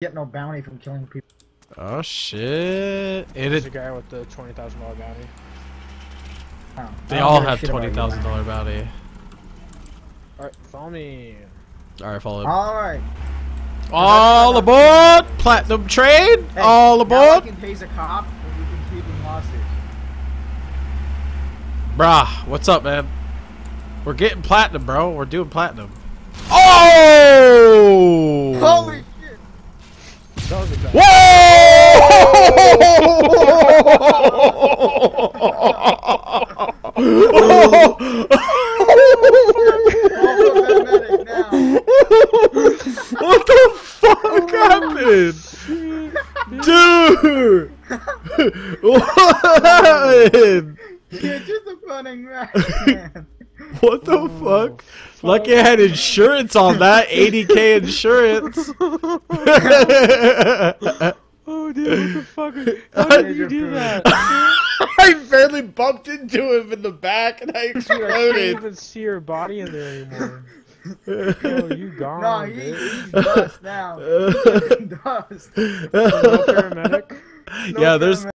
get no bounty from killing people. Oh shit! It is There's a guy with the twenty thousand dollar bounty. Oh, They all have shit about twenty you, thousand man. dollar bounty. All right, follow me. All right, follow. All right. All aboard! Platinum train! Hey, All Now I aboard! can tase a cop, and we can keep him hostage. Brah, what's up, man? We're getting platinum, bro. We're doing platinum. Oh! Holy shit! That was a bad. Also paramedic now. what the fuck happened? Dude! what happened? You're just a funny man. man. What the oh, fuck? Lucky I had insurance on that. 80k insurance. Oh, dude, what the fuck? How did you do that? I barely bumped into him in the back and I Dude, I can't even see your body in there anymore. Oh, you gone, No, he, he's dust now. He's dust. No paramedic? No yeah, there's paramedic.